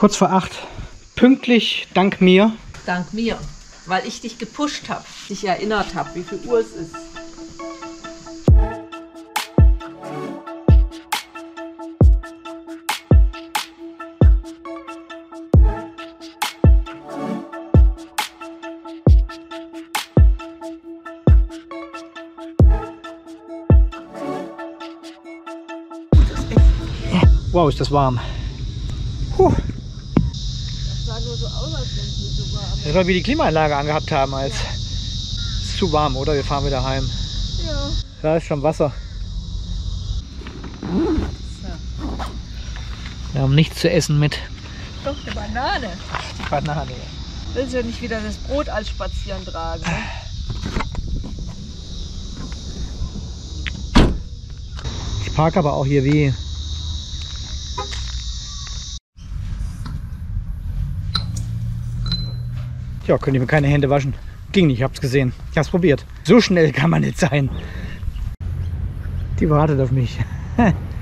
Kurz vor acht. Pünktlich, dank mir. Dank mir, weil ich dich gepusht habe, dich erinnert habe, wie viel Uhr es ist. Wow, ist das warm. Puh. Das sah nur so aus, als wenn es nicht so warm Das war wie die Klimaanlage angehabt haben als. Ist zu warm, oder? Wir fahren wieder heim. Ja. Da ist schon Wasser. Wir haben nichts zu essen mit. Doch, eine Banane. Die Banane. Willst du ja nicht wieder das Brot als Spazieren tragen, ne? Ich parke aber auch hier wie. Ja, könnte ich mir keine Hände waschen. Ging nicht, ich hab's gesehen. Ich hab's probiert. So schnell kann man nicht sein. Die wartet auf mich.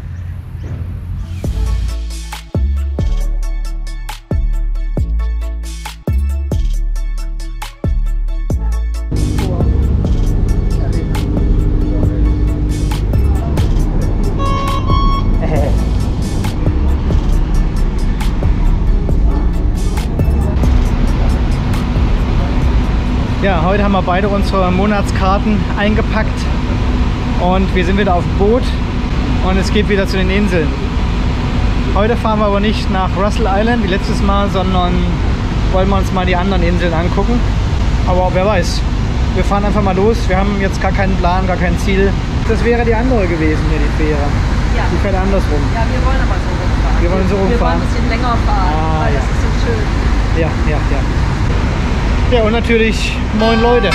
haben wir beide unsere Monatskarten eingepackt und wir sind wieder auf dem Boot und es geht wieder zu den Inseln. Heute fahren wir aber nicht nach Russell Island wie letztes Mal, sondern wollen wir uns mal die anderen Inseln angucken. Aber wer weiß, wir fahren einfach mal los. Wir haben jetzt gar keinen Plan, gar kein Ziel. Das wäre die andere gewesen hier, die Fähre. Ja. Die fährt andersrum. Ja, wir wollen aber so rumfahren. Wir wollen so Wir wollen rumfahren. ein bisschen länger fahren, Ah, weil ja. das ist so schön. Ja, ja, ja. Ja, und natürlich moin Leute.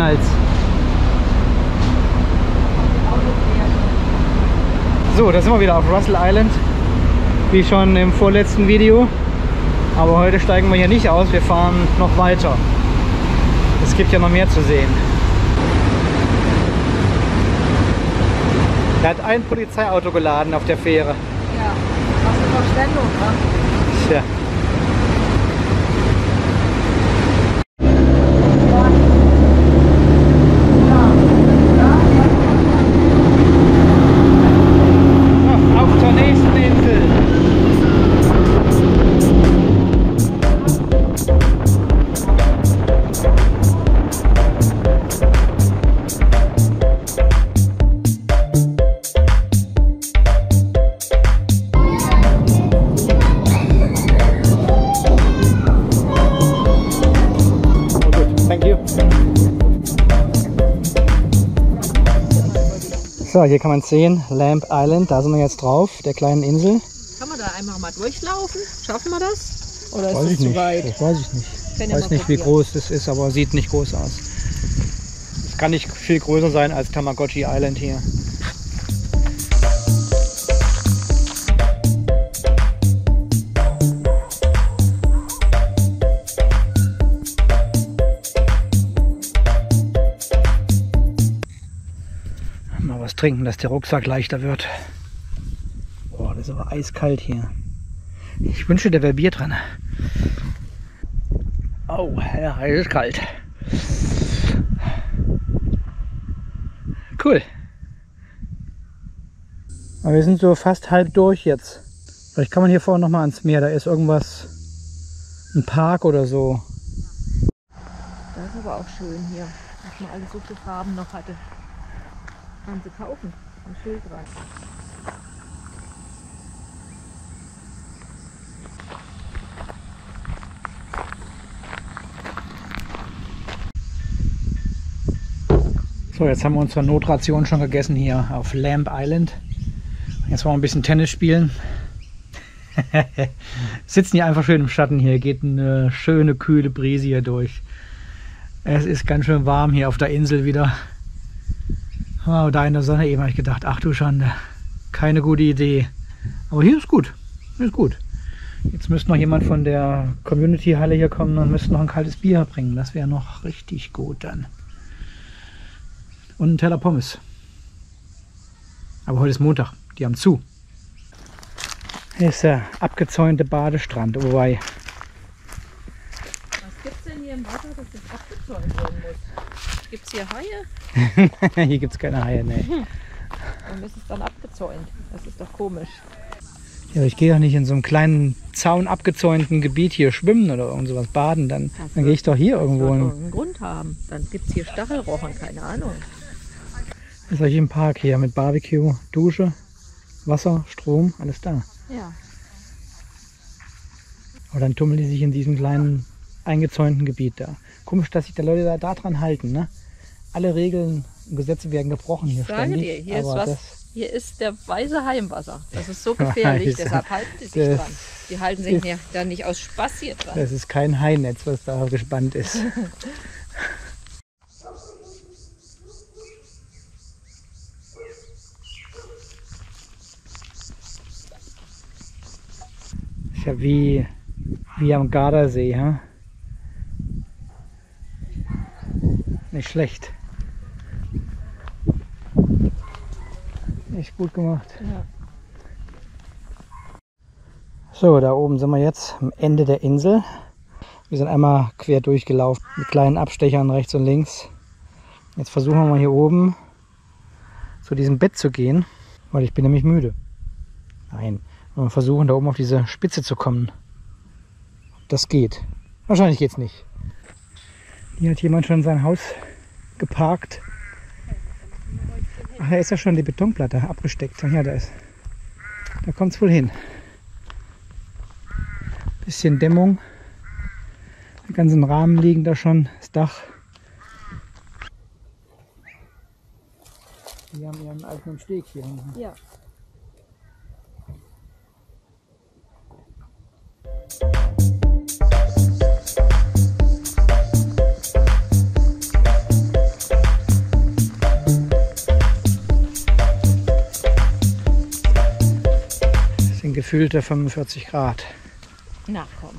Knallt's. So, da sind wir wieder auf Russell Island, wie schon im vorletzten Video. Aber heute steigen wir hier nicht aus, wir fahren noch weiter. Es gibt ja noch mehr zu sehen. Er hat ein Polizeiauto geladen auf der Fähre. Ja, was eine Verschwendung, ne? So, hier kann man sehen, Lamp Island, da sind wir jetzt drauf, der kleinen Insel. Kann man da einfach mal durchlaufen? Schaffen wir das? Oder ist Weiß das ich zu weit? das weiß ich nicht. Ich weiß nicht, wie groß das ist, aber sieht nicht groß aus. Es kann nicht viel größer sein als Tamagotchi Island hier. Trinken, dass der Rucksack leichter wird. Boah, das ist aber eiskalt hier. Ich wünsche, da wäre Bier dran. Oh, ja, es. Cool. Aber wir sind so fast halb durch jetzt. Vielleicht kann man hier vorne noch mal ans Meer. Da ist irgendwas, ein Park oder so. Das ist aber auch schön hier, dass man alles so viele Farben noch hatte. Kann sie kaufen. Ein Schild dran. So, jetzt haben wir unsere Notration schon gegessen hier auf Lamb Island. Jetzt wollen wir ein bisschen Tennis spielen. Sitzen hier einfach schön im Schatten hier, geht eine schöne kühle Brise hier durch. Es ist ganz schön warm hier auf der Insel wieder. Oh, da in der Sonne eben habe ich gedacht, ach du Schande, keine gute Idee. Aber hier ist gut, hier ist gut. Jetzt müsste noch jemand von der Community-Halle hier kommen und müsste noch ein kaltes Bier bringen. Das wäre noch richtig gut dann. Und ein Teller Pommes. Aber heute ist Montag, die haben zu. Hier ist der abgezäunte Badestrand, wobei. Was gibt's denn hier im Wasser, das jetzt abgezäunt werden muss? Gibt's hier Haie? hier gibt es keine Haie, nee. Und ist es dann abgezäunt? Das ist doch komisch. Ja, ich gehe doch nicht in so einem kleinen Zaun abgezäunten Gebiet hier schwimmen oder irgend sowas baden. Dann, dann gehe ich doch hier Das irgendwo wird in. irgendeinen Grund haben. Dann gibt's hier Stachelrochen, keine Ahnung. Das ist im Park hier mit Barbecue, Dusche, Wasser, Strom, alles da. Ja. Aber dann tummeln die sich in diesem kleinen eingezäunten Gebiet da. Komisch, dass sich da Leute da, da dran halten. Ne? Alle Regeln und Gesetze werden gebrochen hier Ich sage ständig. dir, hier ist was. Hier ist der weiße Hai im Wasser. Das ist so gefährlich, Weiße. deshalb halten die sich Das dran. Die halten sich ist- ja da nicht aus Spaß hier dran. das ist kein Hainetz, was da gespannt ist. Ist ja wie, wie am Gardasee, ha? Nicht schlecht. Echt gut gemacht. Ja. So, da oben sind wir jetzt am Ende der Insel. Wir sind einmal quer durchgelaufen mit kleinen Abstechern rechts und links. Jetzt versuchen wir mal hier oben zu diesem Bett zu gehen, weil ich bin nämlich müde. Nein, wir versuchen da oben auf diese Spitze zu kommen. Das geht. Wahrscheinlich geht's nicht. Hier hat jemand schon sein Haus geparkt. Ach, da ist ja schon die Betonplatte abgesteckt. Ja, da ist. Da kommt's wohl hin. Bisschen Dämmung. Die ganzen Rahmen liegen da schon, das Dach. Die haben ihren alten Steg hier hinten. ja. Gefühlte 45 Grad. Na komm.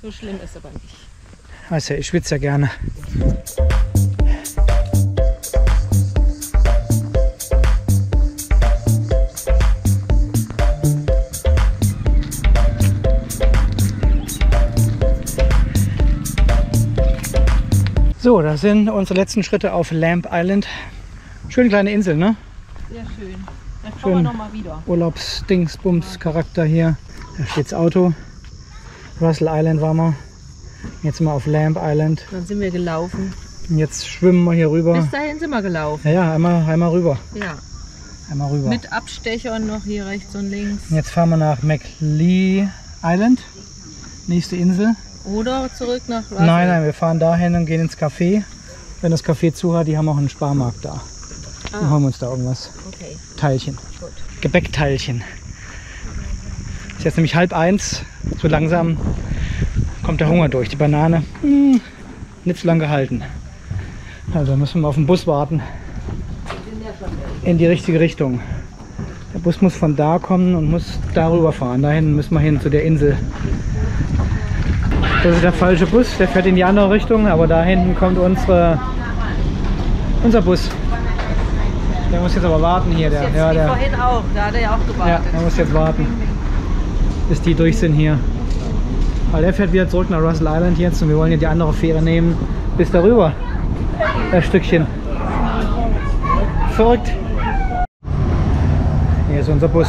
So schlimm ist aber nicht. Weißt ja, ich schwitze ja gerne. So, das sind unsere letzten Schritte auf Lamp Island. Schöne kleine Insel, ne? Sehr schön. Dann Schön. kommen wir nochmal wieder. Urlaubsdingsbums-Charakter hier. Da steht's Auto. Russell Island waren wir. Jetzt wir auf Lamp Island. Dann sind wir gelaufen. Und jetzt schwimmen wir hier rüber. Bis dahin sind wir gelaufen. Ja, ja, einmal, einmal rüber. Ja. Einmal rüber. Mit Abstechern noch hier rechts und links. Und jetzt fahren wir nach McLean Island. Nächste Insel. Oder zurück nach Russell. Nein, nein, wir fahren dahin und gehen ins Café. Wenn das Café zu hat, die haben auch einen Sparmarkt da. Dann Ah, holen wir uns da irgendwas. okay. Teilchen. Gut. Gebäckteilchen. Ist jetzt nämlich halb eins. So langsam kommt der Hunger durch. Die Banane hm, nicht so lange gehalten. Also müssen wir auf den Bus warten. In die richtige Richtung. Der Bus muss von da kommen und muss darüber fahren. Dahin müssen wir hin zu der Insel. Das ist der falsche Bus, der fährt in die andere Richtung, aber da hinten kommt unsere, unser Bus. Der muss jetzt aber warten hier. Der, ja, der, vorhin auch. Da hat er ja auch ja, gewartet. er muss jetzt warten, bis die durch sind hier. Weil der fährt wieder zurück nach Russell Island jetzt und wir wollen hier die andere Fähre nehmen bis darüber. Das Stückchen. Verrückt. Hier ist unser Bus.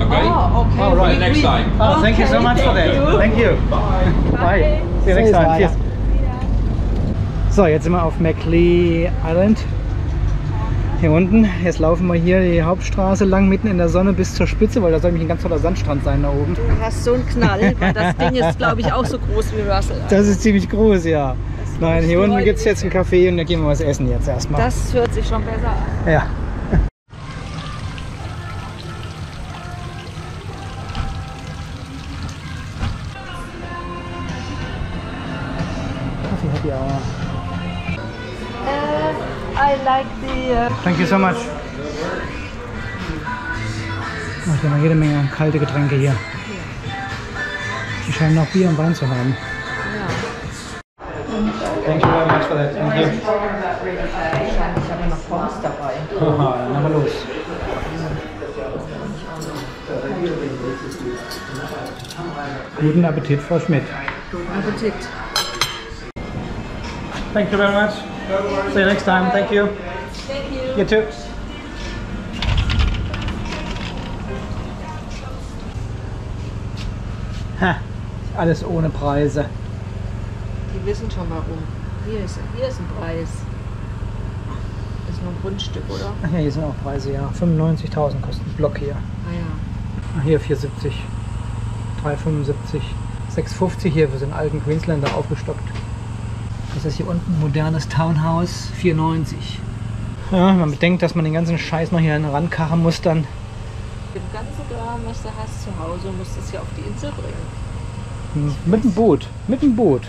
Okay? Oh, okay. All right. Next time. Oh, thank you so Okay, much for that. you. Thank you. Bye. See you next time. Cheers. So, jetzt sind wir auf McLean Island. Hier unten. Jetzt laufen wir hier die Hauptstraße lang, mitten in der Sonne bis zur Spitze, weil da soll nämlich ein ganz toller Sandstrand sein da oben. Du hast so einen Knall, weil das Ding ist, glaube ich, auch so groß wie Russell. Das ist ziemlich groß, ja. Nein, hier unten gibt es jetzt einen Café und da gehen wir was essen jetzt erstmal. Das hört sich schon besser an. Ja. Like. Uh, Thank you so much. Oh, ich habe jede Menge kalte Getränke hier. Die scheinen auch Bier und Wein zu haben. Thank you very much for that. Thank you. wahrscheinlich haben wir noch Pommes dabei. Aha, dann aber los. Guten Appetit, Frau Schmidt. Guten Appetit. Thank you very much. See you next time. Thank you. You. Too. Ha, alles ohne Preise. Die wissen schon warum. Hier ist, hier ist ein Preis. Das ist nur ein Grundstück, oder? Ach ja, hier sind auch Preise, ja. 95.000 kostet ein Block hier. Ah ja. Ah, Hier 470, 375, 650 hier für so einen alten Queenslander aufgestockt. Das ist hier unten ein modernes Townhouse, 490. Ja, wenn man bedenkt, dass man den ganzen Scheiß noch hier rankarren muss, dann Den ganzen Kram, was du hast zu Hause, musst du es hier auf die Insel bringen. Mit dem Boot, mit dem Boot.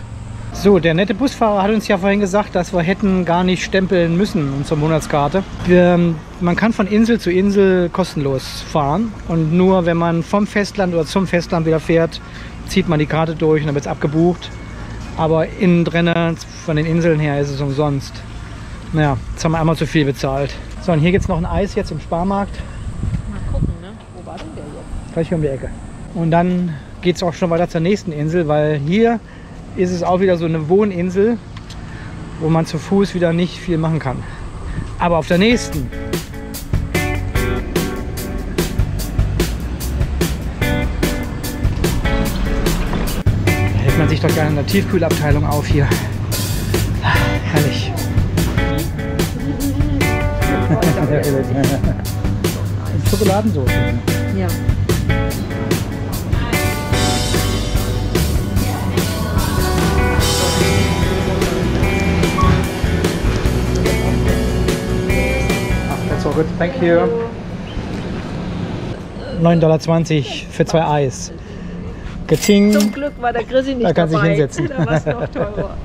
So, der nette Busfahrer hat uns ja vorhin gesagt, dass wir hätten gar nicht stempeln müssen, unsere Monatskarte. Wir, man kann von Insel zu Insel kostenlos fahren und nur wenn man vom Festland oder zum Festland wieder fährt, zieht man die Karte durch und dann wird es abgebucht. Aber innen drinnen, von den Inseln her, ist es umsonst. Naja, jetzt haben wir einmal zu viel bezahlt. So, und hier gibt es noch ein Eis jetzt im Sparmarkt, Mal gucken, ne? Wo war denn der jetzt? gleich hier um die Ecke. Und dann geht es auch schon weiter zur nächsten Insel, weil hier ist es auch wieder so eine Wohninsel, wo man zu Fuß wieder nicht viel machen kann. Aber auf der nächsten. Da hält man sich doch gerne in der Tiefkühlabteilung auf hier. Schokoladensoße. Ja. That's all good. Thank you. 9,20 Dollar für zwei Eis. Gezing. Zum Glück war der Chrissy nicht Da kann sich hinsetzen. Da war es noch teurer.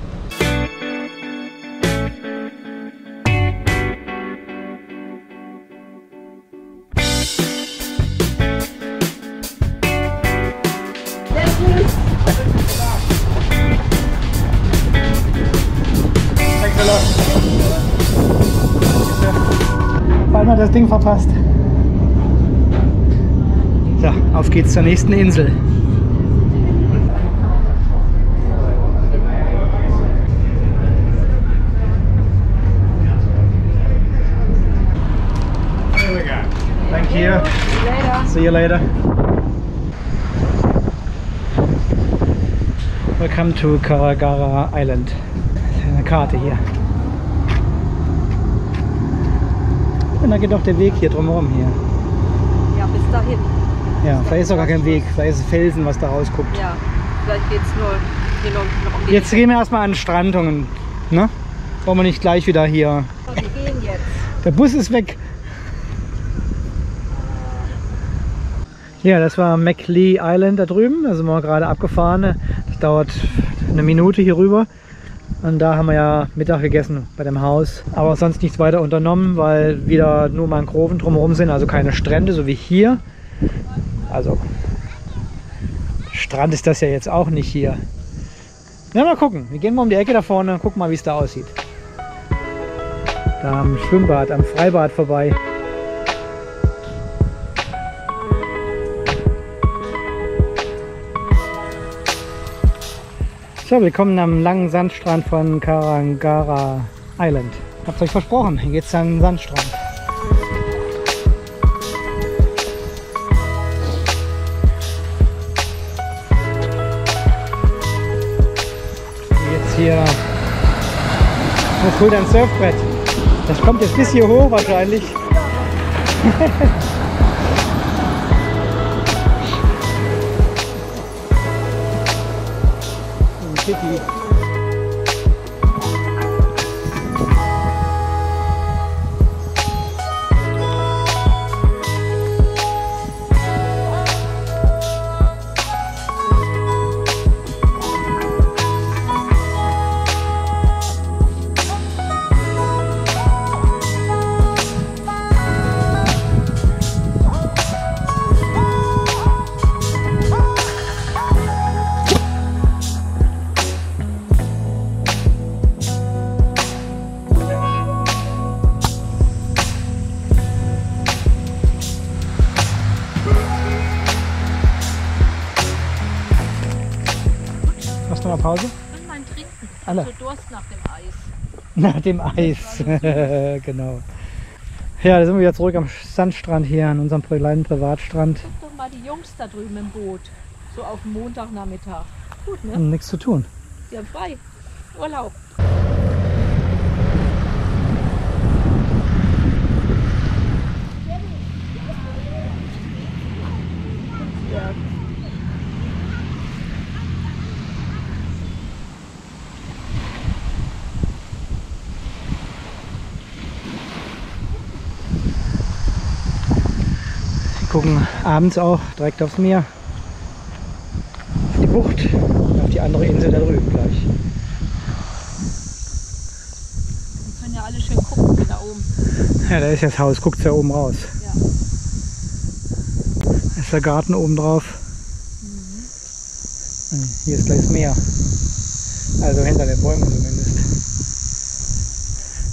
Ding verpasst. So, auf geht's zur nächsten Insel. Thank you. See you later. Welcome to Karagara Island. Eine Karte hier. Und da geht auch der Weg hier drumherum hier. Ja, bis dahin. Ja, vielleicht ist auch gar kein Weg, vielleicht ist es Felsen, was da rausguckt. Ja, vielleicht geht es nur hier noch, um Jetzt gehen wir erstmal an den Strand und, ne? Wollen wir nicht gleich wieder hier. Wir gehen jetzt. Der Bus ist weg. Ja, das war McLean Island da drüben. Da sind wir gerade abgefahren. Das dauert eine Minute hier rüber. Und da haben wir ja Mittag gegessen bei dem Haus. Aber sonst nichts weiter unternommen, weil wieder nur Mangroven drumherum sind. Also keine Strände, so wie hier. Also Strand ist das ja jetzt auch nicht hier. Na, mal gucken. Wir gehen mal um die Ecke da vorne und gucken mal, wie es da aussieht. Da am Schwimmbad, am Freibad vorbei. So, willkommen am langen Sandstrand von Karangara Island. Hab's euch versprochen, hier geht's an den Sandstrand. Jetzt hier. Was holt Surfbrett? Das kommt jetzt bis hier hoch wahrscheinlich. Ein Kitty. Pause? Und mein Trinken. Alle. So Durst nach dem Eis. Nach dem Eis, genau. Ja, da sind wir wieder zurück am Sandstrand hier an unserem kleinen Privatstrand. Guck doch mal die Jungs da drüben im Boot. So auf Montagnachmittag. Gut, ne? Nichts zu tun. Die haben frei. Urlaub. Gucken abends auch direkt aufs Meer. Auf die Bucht. und Auf die andere Insel da drüben gleich. Wir können ja alle schön gucken da oben. Ja, da ist das Haus. Guckt ja oben raus. Ja. Da ist der Garten oben drauf. Und Hier ist gleich das Meer. Also hinter den Bäumen zumindest.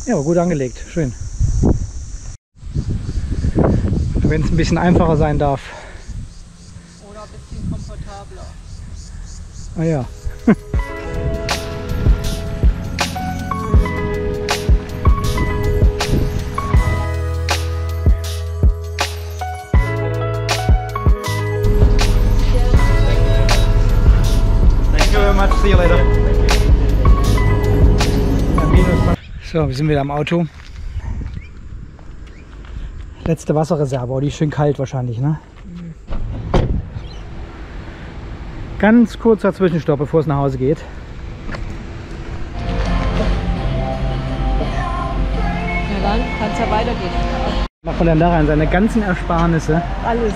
Ja, gut angelegt. Schön. Wenn es ein bisschen einfacher sein darf. Oder ein bisschen komfortabler. Ah ja. Thank you very much. See you later. So, wir sind wieder am Auto. Letzte Wasserreserve, oh, die ist schön kalt wahrscheinlich, ne? Ganz kurzer Zwischenstopp, bevor es nach Hause geht. Na dann kann es ja weitergehen. Macht man dann da rein seine ganzen Ersparnisse. Alles.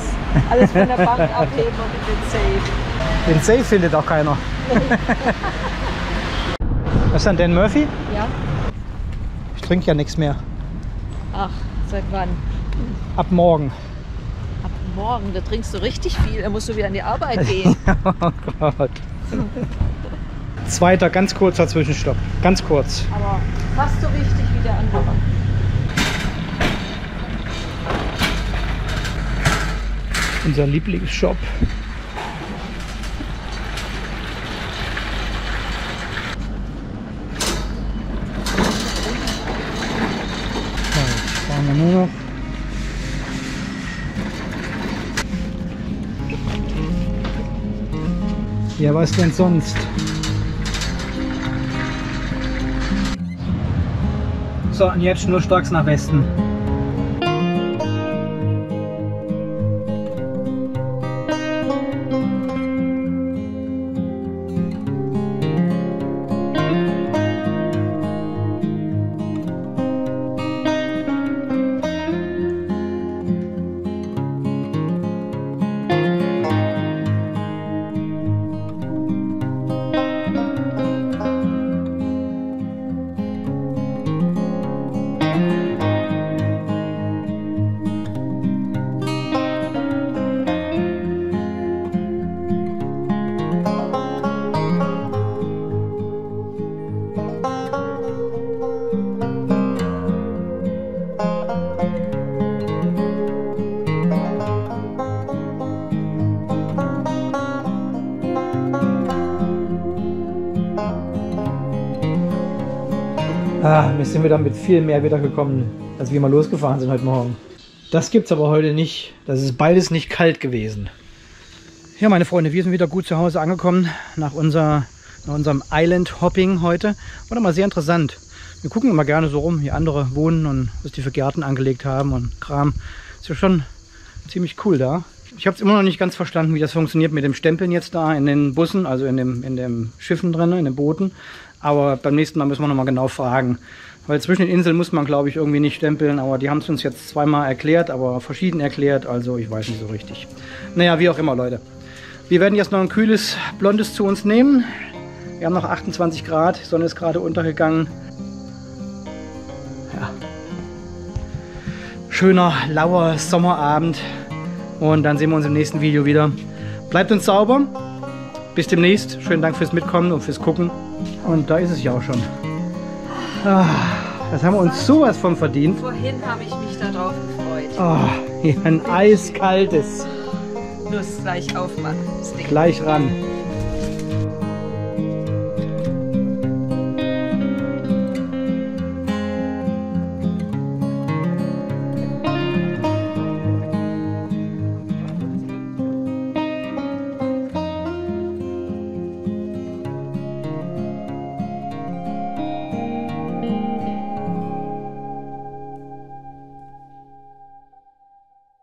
Alles von der Bank abheben und in den Safe. Den Safe findet auch keiner. Was ist dann Dan Murphy? Ja? Ich trinke ja nichts mehr. Ach, seit wann? Ab morgen. Ab morgen, da trinkst du richtig viel. Da musst du wieder an die Arbeit gehen. oh Gott. Zweiter, ganz kurzer Zwischenstopp. Ganz kurz. Aber fast so wichtig wie der andere. Unser Lieblingsshop. Fahren wir nur noch. Ja, was denn sonst? So, und jetzt schnurstracks nach Westen. Ah, wir sind wieder mit viel mehr wiedergekommen, als wir mal losgefahren sind heute Morgen. Das gibt's aber heute nicht. Das ist beides nicht kalt gewesen. Ja, meine Freunde, wir sind wieder gut zu Hause angekommen nach, unser, nach unserem Island Hopping heute. War doch mal sehr interessant. Wir gucken immer gerne so rum, wie andere wohnen und was die für Gärten angelegt haben und Kram. Ist ja schon ziemlich cool da. Ich habe es immer noch nicht ganz verstanden, wie das funktioniert mit dem Stempeln jetzt da in den Bussen, also in dem, in den Schiffen drin, in den Booten. Aber beim nächsten Mal müssen wir noch mal genau fragen. Weil zwischen den Inseln muss man, glaube ich, irgendwie nicht stempeln. Aber die haben es uns jetzt zweimal erklärt, aber verschieden erklärt. Also ich weiß nicht so richtig. Naja, wie auch immer, Leute. Wir werden jetzt noch ein kühles Blondes zu uns nehmen. Wir haben noch 28 Grad, die Sonne ist gerade untergegangen. Ja. Schöner, lauer Sommerabend. Und dann sehen wir uns im nächsten Video wieder. Bleibt uns sauber. Bis demnächst. Schönen Dank fürs Mitkommen und fürs Gucken. Und da ist es ja auch schon. Ah, das haben wir uns sowas von verdient. Vorhin habe ich mich darauf gefreut. Oh, hier ein eiskaltes. Nuss gleich aufmachen. Gleich ran.